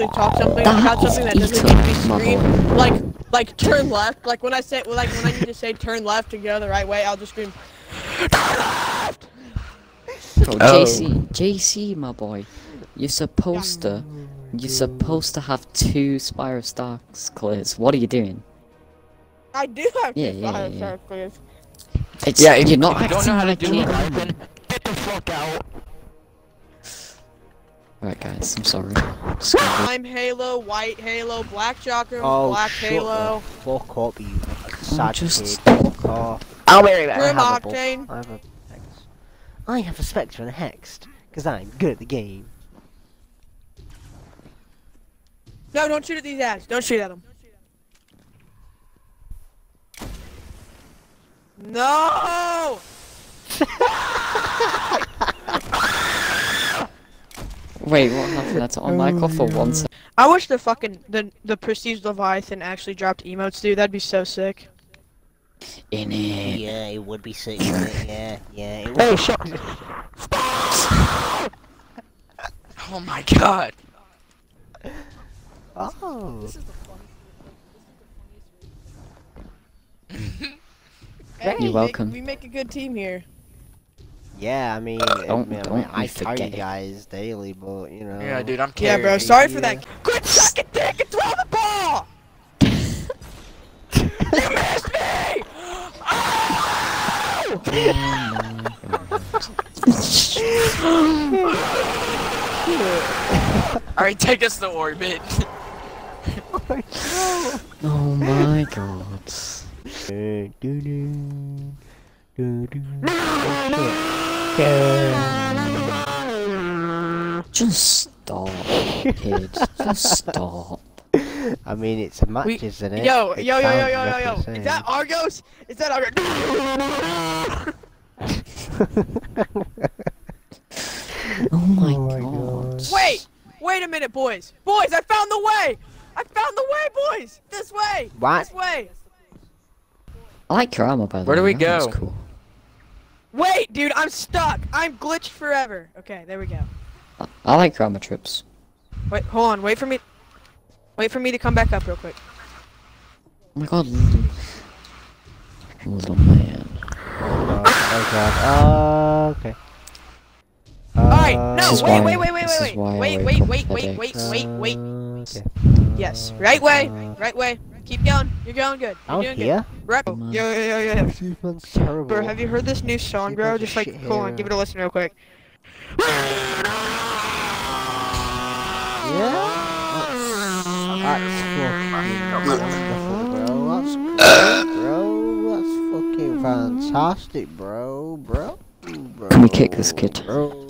actually talk something That about something that doesn't eaten, make me my scream, like like turn left. Like when I say like when I need to say turn left to go the right way, I'll just scream. Bro, Oh. oh. JC, JC, my boy, you're supposed to, you're supposed to have two Spire of Stars clears. What are you doing? I do have Yeah, to yeah, fire yeah. circles. It's, Yeah, if you're not if you don't acting know how to like do it, it. then get the fuck out. Right, guys, I'm sorry. I'm Halo, White Halo, Black Jocker, Oh, Black shut Halo, the fuck up, you sad just kid. Fuck off. I'll be right back. Grim have a. Octane. I have a hex. I have a Spectre and a Hexed, because I'm good at the game. No, don't shoot at these ads. Don't shoot at them. No! Wait, what happened? That's on mic off for one second. I wish the fucking the the Prestige Leviathan actually dropped emotes, dude. That'd be so sick. In it. Yeah, it would be sick. Yeah, yeah, it would. Hey, shut. Oh my god. Oh. Hey, You're we make- welcome. We make a good team here. Yeah, I mean, Don't- I, mean, I, don't mean, I you carry guys daily, but you know. Yeah, dude, I'm kidding. Yeah, bro. you. Sorry for that. Quit sucking dick and throw the ball. you missed me. Oh! Alright, take us to orbit. Oh my god. Do, do, do, do, do. Just stop, kid. Just stop. I mean, it's a match, We- isn't it? Yo, It yo, yo, yo, sounds yo, yo, yo. exactly Is that Argos? Is that Argos? Oh my, Oh my god. God. Wait, wait a minute, boys. Boys, I found the way. I found the way, boys. This way. What? This way. I like your armor, by the way. Where do we that looks go? Cool. Wait, dude, I'm stuck. I'm glitched forever. Okay, there we go. I, I like your armor trips. Wait, hold on. Wait for me. Wait for me to come back up real quick. Oh my god, little, little man. Oh, oh god. Oh, okay. Alright, Uh, no, This is wait, why- wait, wait, wait, this is wait, why I wait, wake wait, up wait, for wait, wait, days. wait, wait. Okay. Yes, Uh, right way, uh, right way. Keep going. You're going good. You're Out doing here? good. Right. Yo, yo, yo, yo. This one's terrible. Bro, have you heard this new song, You bro? Just like, shit hold on, give it a listen real quick. Yeah? That's, that's fucking wonderful, bro. That's great, bro. That's fucking fantastic, bro. Bro. bro. Can we kick this kid? Bro.